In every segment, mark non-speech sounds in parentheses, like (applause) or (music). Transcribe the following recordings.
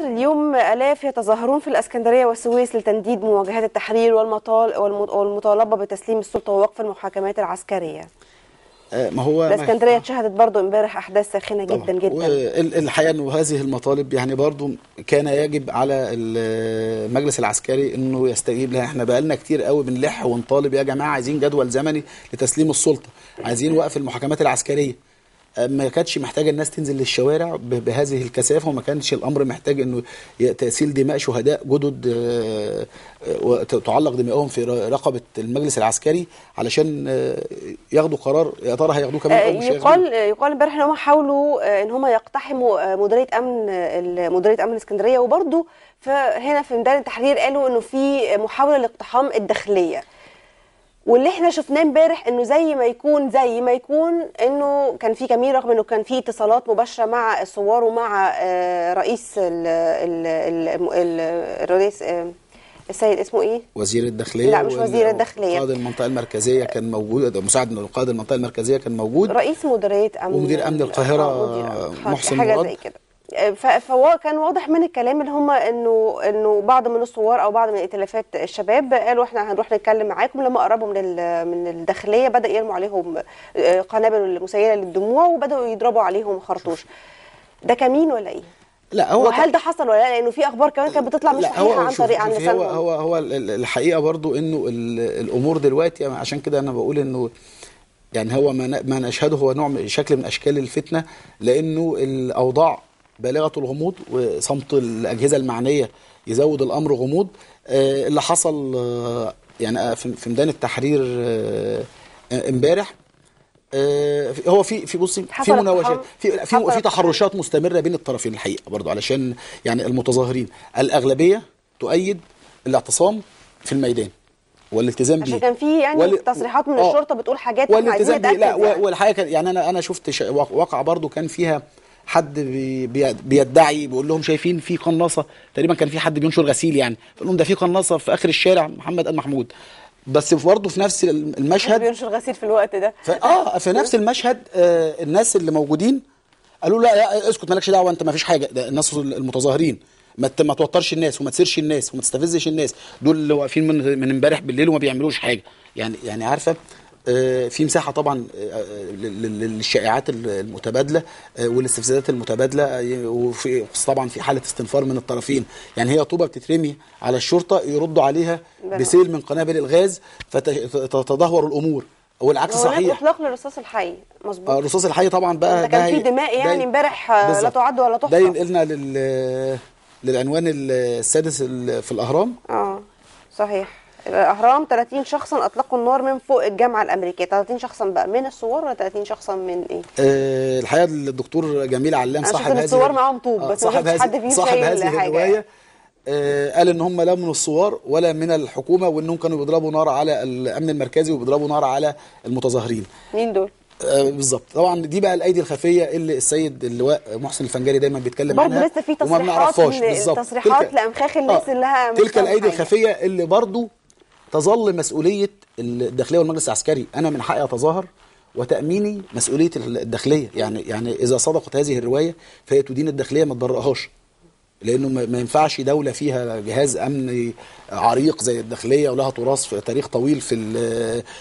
اليوم آلاف يتظاهرون في الإسكندرية والسويس لتنديد مواجهات التحرير والمطال والم- والمطالبة بتسليم السلطة ووقف المحاكمات العسكرية. آه، ما هو الإسكندرية اتشهدت برضو امبارح أحداث ساخنة جدا جدا. والحقيقة إنه هذه المطالب يعني برضو كان يجب على المجلس العسكري إنه يستجيب لها. إحنا بقالنا كتير قوي بنلح ونطالب. يا جماعة عايزين جدول زمني لتسليم السلطة. عايزين وقف المحاكمات العسكرية. آه، ما كانتش محتاجة الناس تنزل للشوارع بهذه الكثافة وما كانش الأمر محتاج إنه تسيل دماء شهداء جدد آه، آه، تعلق دمائهم في رقبة المجلس العسكري علشان آه، ياخدوا قرار يا ترى هياخدوه كمان أو مش يقال يقال امبارح إن هم حاولوا إن هم يقتحموا مديرية أمن مديرية أمن اسكندرية وبرضو فهنا في ميدان التحرير قالوا إنه في محاولة لاقتحام الداخلية. واللي إحنا شفناه امبارح إنه زي ما يكون زي ما يكون إنه كان في كمين رغم إنه كان في اتصالات مباشرة مع الثوار ومع آه، رئيس ال ال ال ال الرئيس آه، السيد اسمه إيه؟ وزير الداخلية لا، مش وزير الداخلية. قائد المنطقة المركزية كان موجود مساعد قائد المنطقة المركزية كان موجود رئيس مديرية أمن ومدير أمن القاهرة آه، محسن حاجة مراد. زي كده فهو كان واضح من الكلام اللي هم إنه إنه بعض من الثوار أو بعض من ائتلافات الشباب قالوا إحنا هنروح نتكلم معاكم لما قربوا من من الداخلية بدا يرموا عليهم آه، قنابل مسيله للدموع وبدأوا يضربوا عليهم خرطوش ده كمين ولا إيه؟ لا هو وهل ده حصل ولا لا؟ لأنه في أخبار كمان كانت بتطلع مش صحيحة عن طريق عن هو هو هو ال- ال- الحقيقة برضو إنه ال- الأمور دلوقتي يعني عشان كده أنا بقول إنه يعني هو ما نشهده هو نوع من شكل من أشكال الفتنة لأنه الأوضاع بالغة الغموض وصمت الأجهزة المعنية يزود الأمر غموض آه، اللي حصل آه، يعني آه، في ميدان التحرير امبارح هو في في بصي في مناوشات في في في تحرشات مستمرة بين الطرفين الحقيقة برضو علشان يعني المتظاهرين الأغلبية تؤيد الاعتصام في الميدان والالتزام بيه عشان كان في يعني وال- تصريحات من. الشرطة بتقول حاجات والالتزام بيه لا يعني. والحقيقة يعني أنا أنا شفت واقعه برضو كان فيها حد بي بي بيدعي بيقول لهم شايفين في قناصة. تقريبا كان في حد بينشر غسيل يعني. فقال لهم ده في قناصة في آخر الشارع محمد المحمود بس برضه في نفس المشهد بينشر غسيل في الوقت ده؟ ف... آه في نفس المشهد آه الناس اللي موجودين قالوا لا, لا اسكت مالكش دعوة انت ما فيش حاجة. ده الناس المتظاهرين. ما ما توترش الناس وما تسيرش الناس وما تستفزش الناس. دول اللي واقفين من من امبارح بالليل وما بيعملوش حاجة. يعني يعني عارفة في مساحة طبعا آه، لل- للشائعات المتبادلة آه، والاستفزازات المتبادلة آه، وفي طبعا في حالة استنفار من الطرفين. يعني هي طوبة بتترمي على الشرطة يردوا عليها. بسيل من قنابل الغاز فتتدهور الأمور. والعكس صحيح. اطلاق للرصاص الحي. مظبوط. آه، الرصاص الحي طبعا بقى ده كان في دماء يعني امبارح آه، لا. تعد ولا تحصى. ده ينقلنا لل للعنوان السادس ال- في الأهرام. آه صحيح. الاهرام 30 شخصا أطلقوا النار من فوق الجامعة الأمريكية. 30 شخصا بقى من الثوار ولا 30 شخصا من إيه؟ آه، الحقيقة الدكتور جميل علام صاحب هذه الصور معاهم طوب، آه، بس صاحب هذه صاحب هذه. الرواية. آه، قال إن هم لا من الثوار ولا من الحكومة وإنهم كانوا بيضربوا نار على الأمن المركزي وبيضربوا نار على المتظاهرين. مين دول؟ آه، بالظبط. طبعا دي بقى الأيدي الخفية اللي السيد اللواء محسن الفنجري دايما بيتكلم برضه عنها لسه في وما تصريحات بنعرفهاش من- بالظبط. تصريحات لأمخاخ الناس اللي لها تلك الأيدي. الخفية اللي برضه تظل مسؤولية الداخلية والمجلس العسكري. أنا من حقي أتظاهر وتأميني مسؤولية الداخلية. يعني يعني إذا صدقت هذه الرواية فهي تدين الداخلية ما تبرئهاش لأنه ما ينفعش دولة فيها جهاز امني عريق زي الداخلية ولها تراث في تاريخ طويل في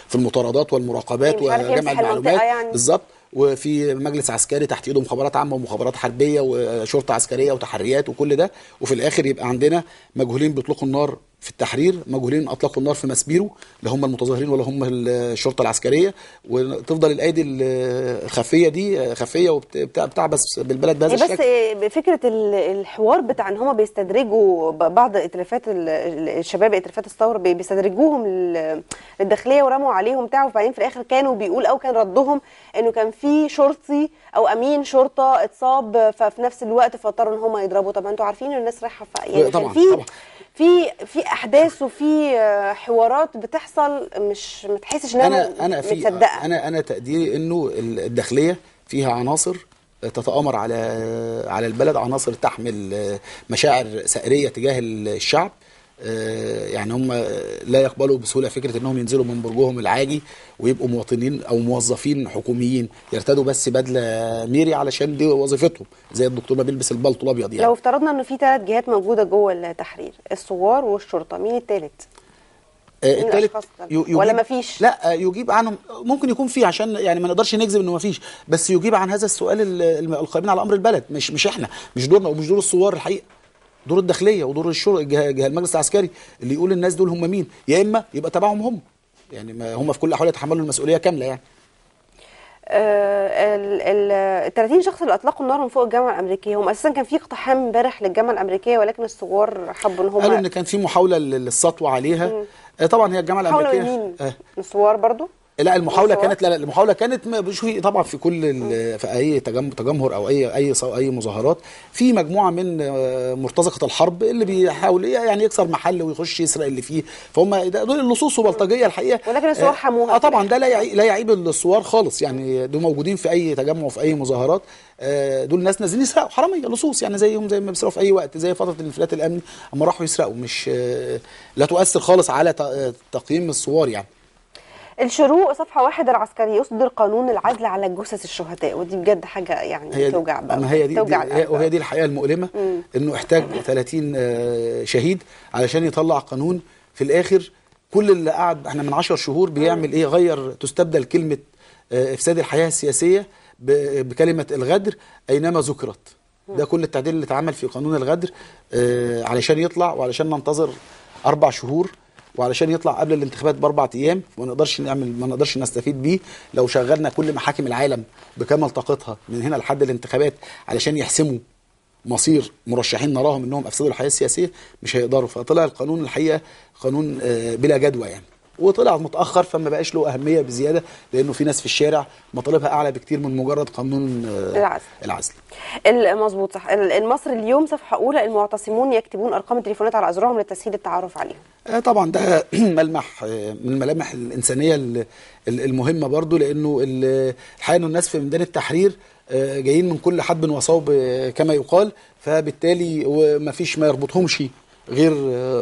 في المطاردات والمراقبات وجمع المعلومات. يعني. بالظبط. وفي مجلس عسكري تحت إيده مخابرات عامة ومخابرات حربية وشرطة عسكرية وتحريات وكل ده. وفي الآخر يبقى عندنا مجهولين بيطلقوا النار في التحرير مجهولين أطلقوا النار في مسبيرو لا هم المتظاهرين ولا هم الشرطة العسكرية وتفضل الأيدي الخفية دي خفية وبتاع بتاع بس بالبلد بهذا بس الشكل فكرة ال- الحوار بتاع إن هم بيستدرجوا بعض ائتلافات ال- ال- الشباب ائتلافات الثورة بي- بيستدرجوهم لل- للداخلية ورموا عليهم بتاع وبعدين في الآخر كانوا بيقول أو كان ردهم إنه كان في شرطي أو أمين شرطة اتصاب ففي نفس الوقت فاضطروا إن هم يضربوا طب أنتوا عارفين إن الناس رايحة يعني طبعاً، في طبعاً. في في احداث وفي آه، حوارات بتحصل مش ما تحسش إنها أنا أنا في متصدقة. أنا أنا تقديري إنه الداخلية فيها عناصر تتآمر على على البلد عناصر تحمل مشاعر سائريه تجاه الشعب. آه، يعني هم لا يقبلوا بسهولة فكرة إنهم ينزلوا من برجهم العاجي ويبقوا مواطنين أو موظفين حكوميين يرتدوا بس بدلة ميري علشان دي وظيفتهم زي الدكتور ما بيلبس البلطو الأبيض يعني لو افترضنا انه في ثلاث جهات موجودة جوه التحرير الثوار والشرطه مين الثالث آه، مين يو- دول؟ ولا مفيش؟ لا آه، يجيب عنهم ممكن يكون في عشان يعني ما نقدرش نجزم إنه ما فيش بس يجيب عن هذا السؤال القائمين على أمر البلد مش مش إحنا مش دورنا ومش دور الثوار الحقيقة دور الداخلية ودور الشر المجلس العسكري اللي يقول الناس دول هم مين؟ يا إما يبقى تبعهم هم. يعني ما هم في كل الأحوال يتحملوا المسؤولية كاملة يعني. ال 30 شخص اللي أطلقوا النار من فوق الجامعة الأمريكية هم أساسا كان في اقتحام امبارح للجامعة الأمريكية ولكن الثوار حبوا إن هم قالوا إن كان في محاولة لل- للسطوه عليها. آه، طبعا هي الجامعة الأمريكية. مين؟ آه، الثوار برضو؟ لا المحاولة؟ كانت لا لا المحاولة كانت شوفي طبعا في كل في أي تجم- تجمهر أو اي أي أي مظاهرات في مجموعة من آه، مرتزقة الحرب اللي بيحاول يعني يكسر محل ويخش يسرق اللي فيه. فهم ده- دول اللصوص وبلطجيه الحقيقة. ولكن الثوار آه، حموها آه طبعا ده لا يعيب لا يعيب الثوار خالص. يعني دول موجودين في أي تجمع وفي أي مظاهرات. آه، دول ناس نازلين يسرقوا. حرامية لصوص يعني زيهم زي ما بيسرقوا في أي وقت. زي فترة الانفلات الأمني أما راحوا يسرقوا. مش لا تؤثر خالص على تقييم الثوار يعني. الشروق صفحة واحد العسكري يصدر قانون العزل على جثث الشهداء ودي بجد حاجة يعني هي توجع بقى ما هي دي, دي توجع القلب. وهي دي الحقيقة المؤلمة إنه احتاج 30 آه، شهيد علشان يطلع قانون. في الآخر كل اللي قعد إحنا من 10 شهور بيعمل إيه؟ غير تستبدل كلمة آه، إفساد الحياة السياسية بكلمة الغدر أينما ذكرت. ده كل التعديل اللي اتعمل في قانون الغدر آه، علشان يطلع وعلشان ننتظر أربع شهور. وعلشان يطلع قبل الانتخابات بأربع أيام ما نقدرش نعمل ما نقدرش نستفيد بيه لو شغلنا كل محاكم العالم بكامل طاقتها من هنا لحد الانتخابات علشان يحسموا مصير مرشحين نراهم إنهم أفسدوا الحياة السياسية مش هيقدروا. فطلع القانون الحقيقة قانون آه، بلا جدوى يعني. وطلع متأخر فما بقاش له أهمية بزيادة لأنه في ناس في الشارع مطالبها أعلى بكتير من مجرد قانون آه، العزل. العزل. المظبوط صح. ال- المصري اليوم صفحة أولى المعتصمون يكتبون أرقام التليفونات على ازرعهم لتسهيل التعرف عليهم. آه، طبعا ده (clears throat) ملمح آه، من الملامح الإنسانية ال- ال- المهمة برضو لأنه ال- الحقيقة أنه الناس في ميدان التحرير جايين من كل حدب وصوب كما يقال فبالتالي وما فيش ما يربطهمش غير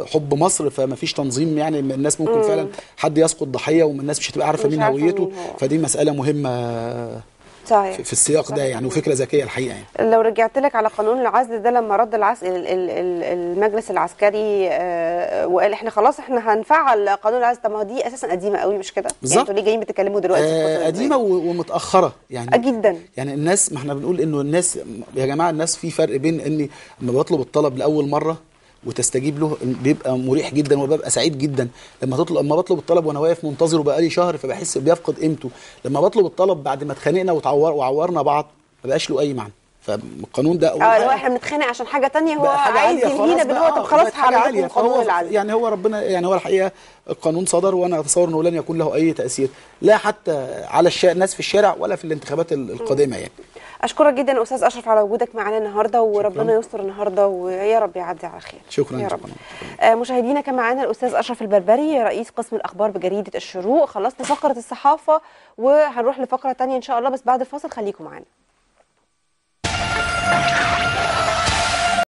حب مصر فما فيش تنظيم يعني الناس ممكن فعلا حد يسقط ضحية والناس مش هتبقى عارفة مش مين هويته. فدي مسألة مهمة آه، صحيح في السياق ده يعني وفكرة ذكية الحقيقة يعني لو رجعت لك على قانون العزل ده لما رد العزل ال- ال- ال- المجلس العسكري آه، وقال إحنا خلاص إحنا هنفعل قانون العزل طب ما دي أساسا قديمة قوي مش كده؟ يعني بالظبط. أنتوا ليه جايين بتتكلموا دلوقتي آه، دي؟ قديمة و- ومتأخرة يعني آه، جدا يعني الناس ما إحنا بنقول إنه الناس يا جماعة الناس في فرق بين إني لما بطلب الطلب لأول مرة وتستجيب له بيبقى مريح جدا وببقى سعيد جدا. لما تطلب لما بطلب الطلب وأنا واقف منتظره بقالي شهر فبحس بيفقد قيمته. لما بطلب الطلب بعد ما اتخانقنا وتعور وعورنا بعض ما بقاش له أي معنى. فالقانون ده آه حاجة إحنا بنتخانق عشان حاجة تانية هو حاجة عايز يلهينا خلاص بإن هو طب آه، خلاص هعمل عالية لكم قانون فهو يعني هو ربنا يعني هو الحقيقة القانون صدر وأنا أتصور إنه لن يكون له أي تأثير لا حتى على. الناس في الشارع ولا في الانتخابات ال- القادمة يعني. أشكرك جدا أستاذ أشرف على وجودك معنا النهارده وربنا. يستر النهارده ويا رب يعدي على خير شكراً، يا رب. آه مشاهدينا كان معانا الأستاذ أشرف البربري رئيس قسم الأخبار بجريدة الشروق خلصنا فقرة الصحافة وهنروح لفقرة تانية إن شاء الله بس بعد الفاصل خليكم معانا